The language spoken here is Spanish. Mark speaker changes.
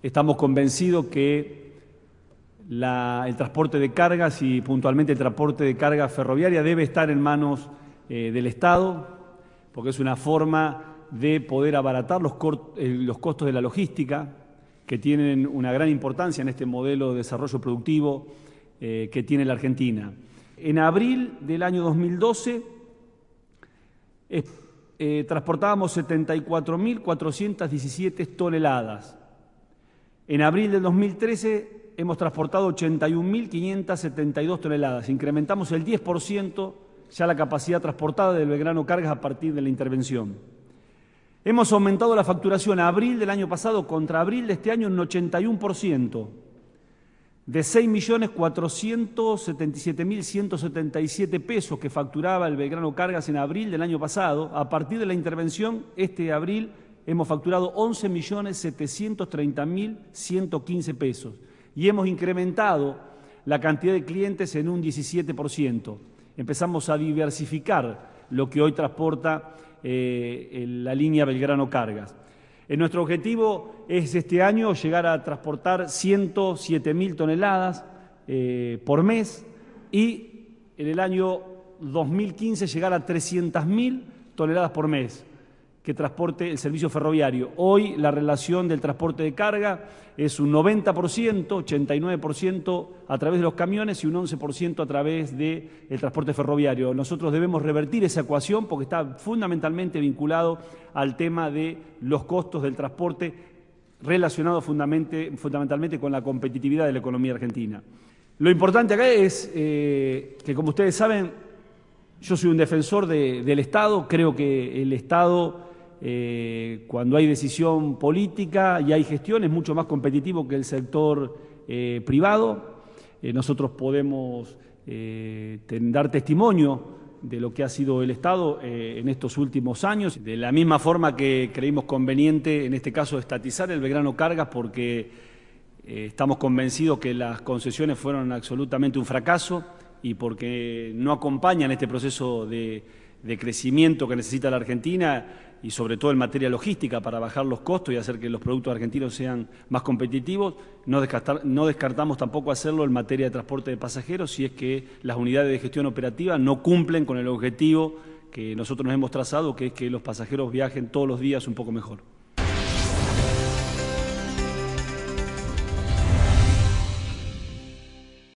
Speaker 1: Estamos convencidos que el transporte de cargas y puntualmente el transporte de carga ferroviaria debe estar en manos eh, del Estado, porque es una forma de poder abaratar los, eh, los costos de la logística, que tienen una gran importancia en este modelo de desarrollo productivo eh, que tiene la Argentina. En abril del año 2012 eh, transportábamos 74.417 toneladas. En abril del 2013 hemos transportado 81.572 toneladas. Incrementamos el 10% ya la capacidad transportada del Belgrano Cargas a partir de la intervención. Hemos aumentado la facturación abril del año pasado contra abril de este año en 81%, de 6.477.177 pesos que facturaba el Belgrano Cargas en abril del año pasado. A partir de la intervención, este abril hemos facturado 11.730.115 pesos y hemos incrementado la cantidad de clientes en un 17%. Empezamos a diversificar lo que hoy transporta eh, la línea Belgrano Cargas. nuestro objetivo es este año llegar a transportar 107 mil toneladas eh, por mes y en el año 2015 llegar a 300 mil toneladas por mes que transporte el servicio ferroviario. Hoy la relación del transporte de carga es un 90%, 89% a través de los camiones y un 11% a través del transporte ferroviario. Nosotros debemos revertir esa ecuación porque está fundamentalmente vinculado al tema de los costos del transporte relacionado fundamentalmente con la competitividad de la economía argentina. Lo importante acá es eh, que, como ustedes saben, yo soy un defensor del Estado, creo que el Estado eh, cuando hay decisión política y hay gestión es mucho más competitivo que el sector eh, privado. Eh, nosotros podemos dar testimonio de lo que ha sido el Estado en estos últimos años, de la misma forma que creímos conveniente en este caso estatizar el Belgrano Cargas porque estamos convencidos que las concesiones fueron absolutamente un fracaso y porque no acompañan este proceso de crecimiento que necesita la Argentina y sobre todo en materia logística para bajar los costos y hacer que los productos argentinos sean más competitivos. No, no descartamos tampoco hacerlo en materia de transporte de pasajeros si es que las unidades de gestión operativa no cumplen con el objetivo que nosotros nos hemos trazado, que es que los pasajeros viajen todos los días un poco mejor.